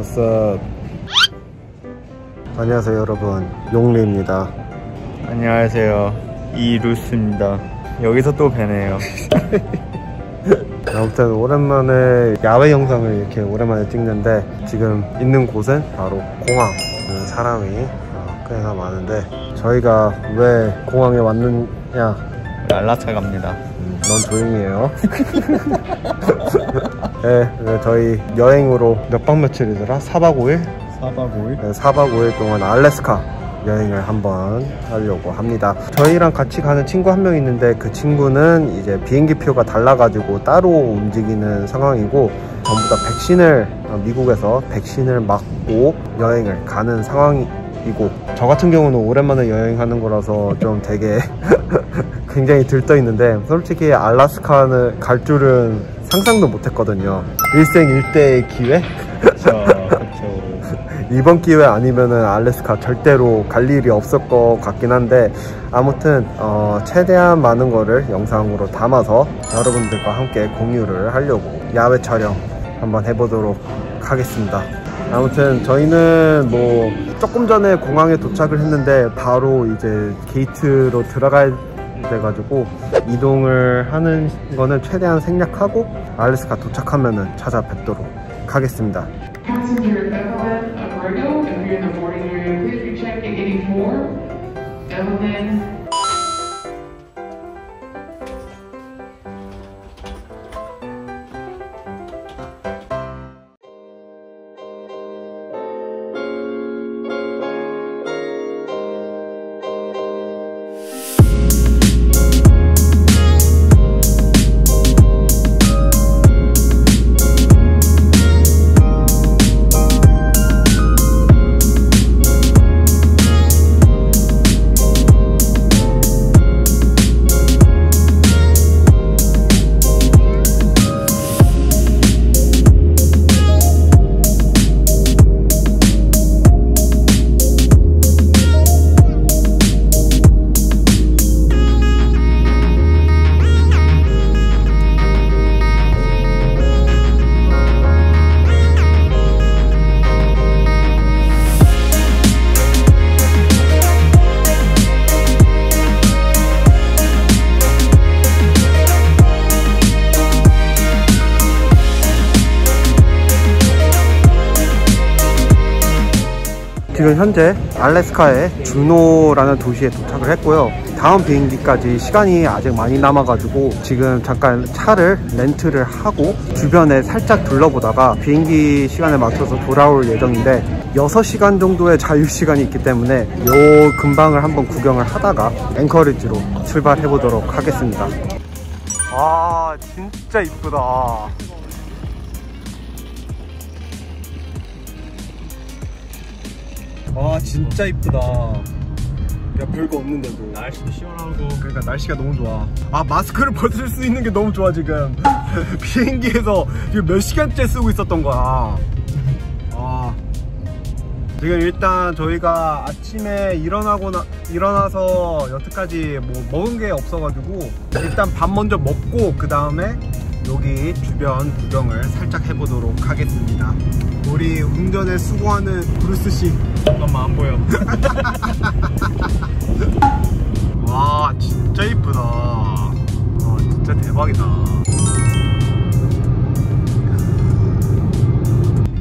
Up? 안녕하세요 여러분. 용리입니다. 안녕하세요. 이루스입니다. 여기서 또 뵈네요. 아무튼 오랜만에 야외 영상을 이렇게 오랜만에 찍는데 지금 있는 곳은 바로 공항. 음, 사람이 어, 꽤나 많은데 저희가 왜 공항에 왔느냐? 알라차 갑니다. 음, 넌 조용히 해요 네, 네, 저희 여행으로 몇 박 며칠이더라? 4박 5일? 4박 5일? 네, 4박 5일 동안 알래스카 여행을 한번 하려고 합니다. 저희랑 같이 가는 친구 한 명 있는데 그 친구는 이제 비행기 표가 달라가지고 따로 움직이는 상황이고 전부 다 백신을 어, 미국에서 백신을 맞고 여행을 가는 상황이고 저 같은 경우는 오랜만에 여행하는 거라서 좀 되게 굉장히 들떠 있는데 솔직히 알라스카를 갈 줄은 상상도 못했거든요. 일생일대의 기회? 그쵸 그쵸 이번 기회 아니면은 알래스카 절대로 갈 일이 없을 것 같긴 한데 아무튼 어, 최대한 많은 거를 영상으로 담아서 여러분들과 함께 공유를 하려고 야외 촬영 한번 해보도록 하겠습니다 아무튼 저희는 뭐 조금 전에 공항에 도착을 했는데 바로 이제 게이트로 들어가야 돼가지고 이동을 하는 거는 최대한 생략하고 알래스카 도착하면은 찾아뵙도록 하겠습니다 지금 현재 알래스카의 주노라는 도시에 도착을 했고요. 다음 비행기까지 시간이 아직 많이 남아가지고 지금 잠깐 차를 렌트를 하고 주변에 살짝 둘러보다가 비행기 시간에 맞춰서 돌아올 예정인데 6시간 정도의 자유시간이 있기 때문에 요 근방을 한번 구경을 하다가 앵커리지로 출발해 보도록 하겠습니다. 와 진짜 이쁘다. 와 진짜 이쁘다. 야 별거 없는데도. 날씨도 시원하고. 그러니까 날씨가 너무 좋아. 아 마스크를 벗을 수 있는 게 너무 좋아 지금. 비행기에서 지금 몇 시간째 쓰고 있었던 거야. 아. 지금 일단 저희가 아침에 일어나고 나, 일어나서 여태까지 뭐 먹은 게 없어가지고 일단 밥 먼저 먹고 그 다음에 여기 주변 구경을 살짝 해보도록 하겠습니다. 우리 운전에 수고하는 브루스 씨. 잠깐만 안 보여. 와 진짜 이쁘다. 와 진짜 대박이다.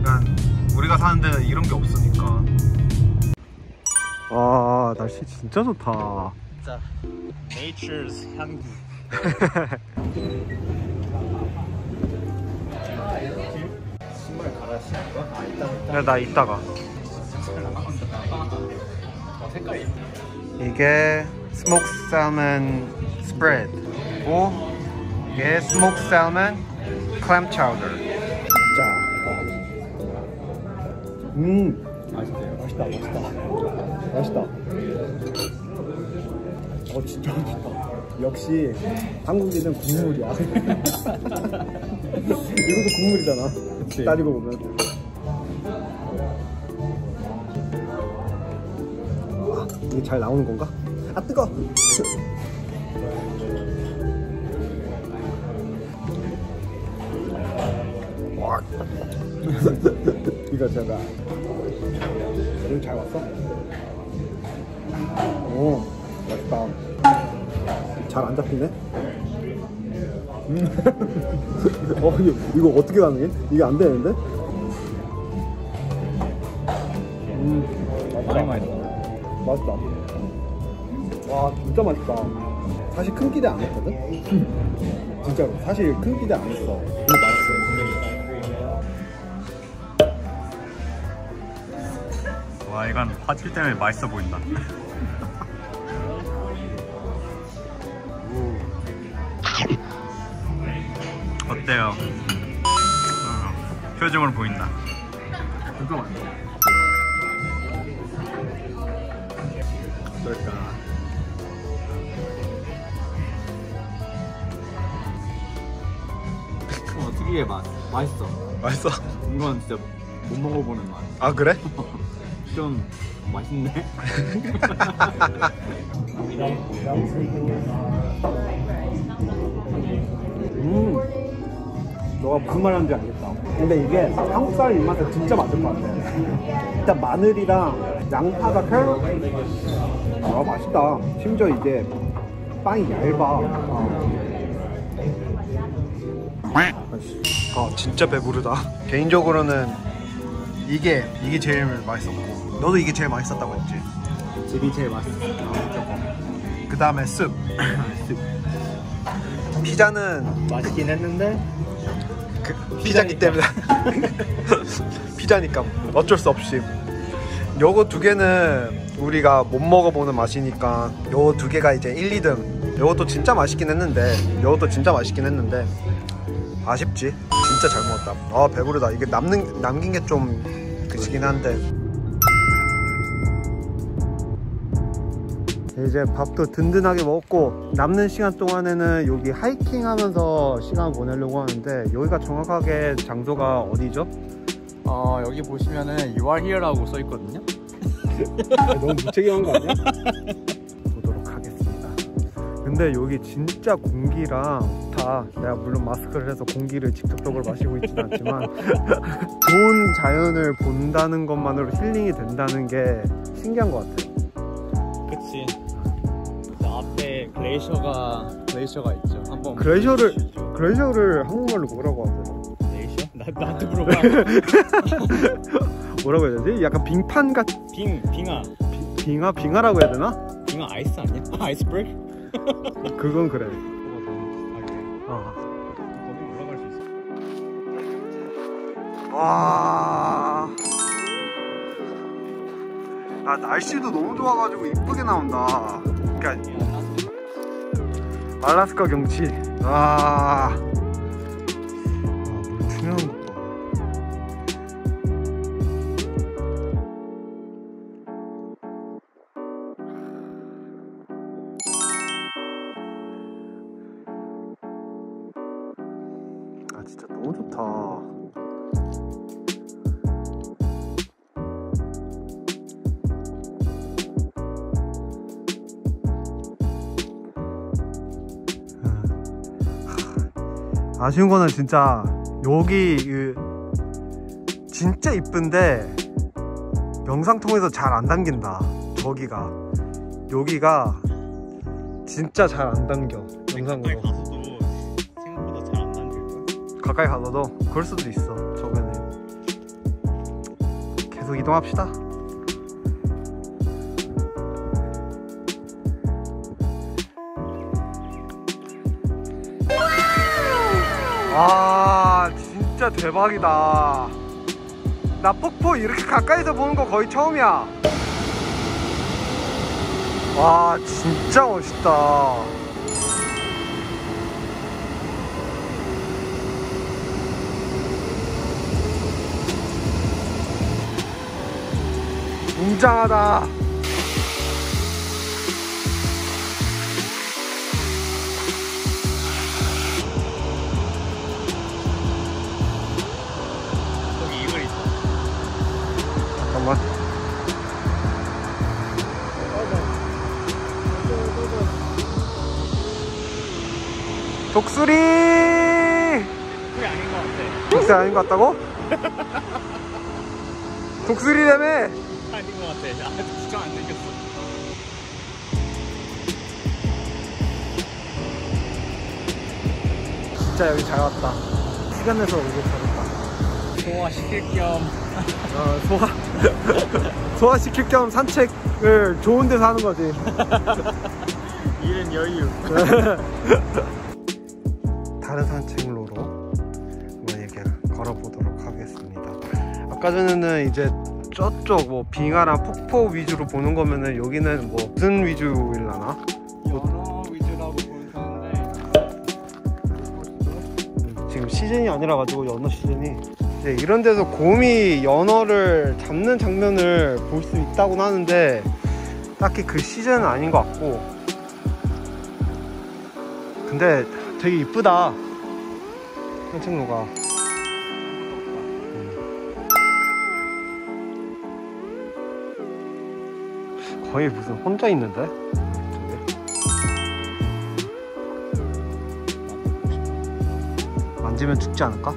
약간 우리가 사는 데는 이런 게 없으니까. 와 날씨 진짜 좋다. 진짜 Nature's 향기 그래 나 이따가 이게 smoked salmon spread고 이게 smoked salmon clam chowder 자 음, 맛있대요 맛있다, 맛있다. 맛있다. 어, 진짜 맛있다. 역시 한국인은 국물이야. 이것도 국물이잖아. 그치. 따지고 보면. 아, 이게 잘 나오는 건가? 아, 뜨거! 와, 이거 제가 여기 잘 왔어? 오 맛있다 잘 안 잡히네 음. 어 이거, 이거 어떻게 가능해? 이게 안 되는데? 음. 많이 많이 맛있다. 와 진짜 맛있다. 사실 큰 기대 안 했거든? 진짜로 사실 큰 기대 안 했어. 근데 맛있어 와 이건 화질 때문에 맛있어 보인다 어때요? 어, 표정으로 보인다 맛있어 어떨까? 특유의 맛 맛있어 맛있어? 이건 진짜 못 먹어보는 아 그래? 맛좀 맛있네 음 너가 무슨 말 하는지 알겠다. 근데 이게 한국 사람 입맛에 진짜 맞을 것 같아. 일단 마늘이랑 양파가 칼로 아 맛있다. 심지어 이게 빵이 얇아. 아. 진짜 배부르다. 개인적으로는 이게 이게 제일 맛있었고 너도 이게 제일 맛있었다고 했지? 집이 제일 맛있어. 그 다음에 습 피자는 맛있긴 했는데 그 피자기 때문에. 피자니까 어쩔 수 없이. 요거 두 개는 우리가 못 먹어보는 맛이니까 요거 두 개가 이제 1, 2등. 요것도 진짜 맛있긴 했는데 요것도 진짜 맛있긴 했는데 아쉽지? 진짜 잘 먹었다. 아 배부르다. 이게 남는 남긴 게 좀 그치긴 한데 이제 밥도 든든하게 먹고 남는 시간 동안에는 여기 하이킹 하면서 시간 보내려고 하는데 여기가 정확하게 장소가 어디죠? 어 여기 보시면은 You are here라고 써 있거든요 너무 무책임한 거 아니야? 보도록 하겠습니다 근데 여기 진짜 공기랑 다 내가 물론 마스크를 해서 공기를 직접적으로 마시고 있진 않지만 좋은 자연을 본다는 것만으로 힐링이 된다는 게 신기한 것 같아요 그치 저 앞에 glacier가 glacier가 있죠 한번 glacier를. glacier를 한국말로 뭐라고 하세요? glacier? 나, 나한테 물어봐 뭐라고 해야 되지? 약간 빙판 같 빙 빙하 비- 빙하 빙하라고 해야 되나? 빙하 ice 아니야? ice break? 그건 그래. 어. 있어 와. 아 날씨도 너무 좋아가지고 이쁘게 나온다. 그러니까 알라스카 경치. 아. 아, 물 투명한 것 봐. 아 진짜 너무 좋다. 아쉬운 거는 진짜 여기 그 진짜 이쁜데 영상 통해서 잘 안 담긴다. 저기가 여기가 진짜 잘 안 담겨 영상으로. 가서도 생각보다 잘 안 담길걸? 가까이 가서도 그럴 수도 있어 저거는 계속 이동합시다 와 진짜 대박이다. 나 폭포 이렇게 가까이서 보는 거 거의 처음이야. 와 진짜 멋있다. 웅장하다. 아. 아닌 것 같다고? 독수리라며 아닌 것 같아. 아직 진짜 안 생겼어. 진짜 여기 잘 왔다 시간 내서 오길 잘했다 소화시킬 겸 어, 소화 소화시킬 겸 산책을 좋은 데서 하는 거지 일은 여유. 다른 산책로로 걸어보도록 하겠습니다. 아까 전에는 이제 저쪽 뭐 빙하랑 폭포 위주로 보는 거면은 여기는 뭐 무슨 위주일라나? 연어 위주라고 보는데. 음, 지금 시즌이 아니라 가지고 연어 시즌이. 이제 이런 데서 곰이 연어를 잡는 장면을 볼 수 있다고는 하는데 딱히 그 시즌은 아닌 것 같고. 근데 되게 이쁘다. 산책로가 거의 무슨 혼자 있는데? 만지면 죽지 않을까?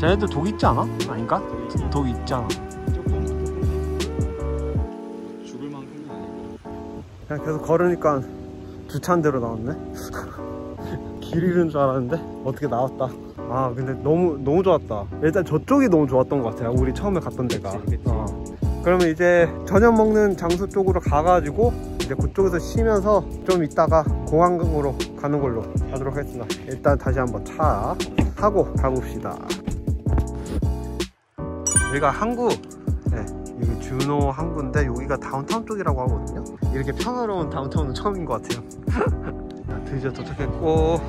쟤네들 독 있지 않아? 아닌가? 독 있잖아 조금 죽을 만큼은 아니고. 그냥 계속 걸으니까 주차한 대로 나왔네 길 잃은 줄 알았는데 어떻게 나왔다 아 근데 너무 너무 좋았다 일단 저쪽이 너무 좋았던 것 같아요 우리 처음에 갔던 데가 그치, 그치. 어. 그러면 이제 저녁 먹는 장소 쪽으로 가가지고 이제 그쪽에서 쉬면서 좀 있다가 공항으로 가는 걸로 하도록 하겠습니다. 일단 다시 한번 차 타고 가봅시다. 여기가 항구. 네, 여기 준호 항구인데 여기가 다운타운 쪽이라고 하거든요. 이렇게 평화로운 다운타운은 처음인 것 같아요. 자, 드디어 도착했고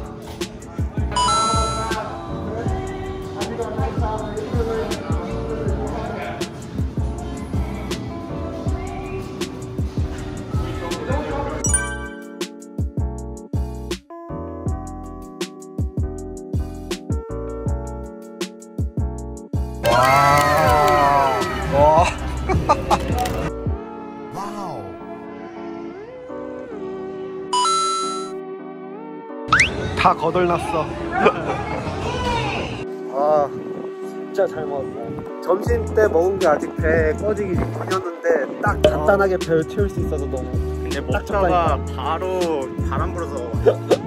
와. 와. 다 거덜났어. 아, 진짜 잘 먹었어. 점심 때 먹은 게 아직 배에 꺼지기 전이었는데 딱 간단하게 배를 채울 수 있어서 너무. 근데 먹다가 바로 바람 불어서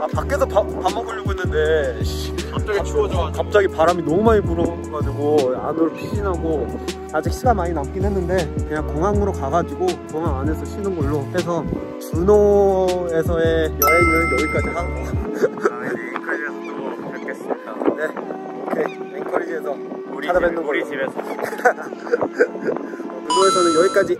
아 밖에서 밥, 밥 먹으려고 했는데 씨, 갑자기 추워져. 갑자기 바람이 너무 많이 불어가지고 안으로 피신하고 아직 시간 많이 남긴 했는데 그냥 공항으로 가가지고 공항 안에서 쉬는 걸로 해서 준호에서의 여행은 여기까지 하고 앵커리에서 또 뵙겠습니다. 네 오케이 앵커리지에서 우리 찾아뵙는 집, 우리 걸로 집에서. 준호에서는 여기까지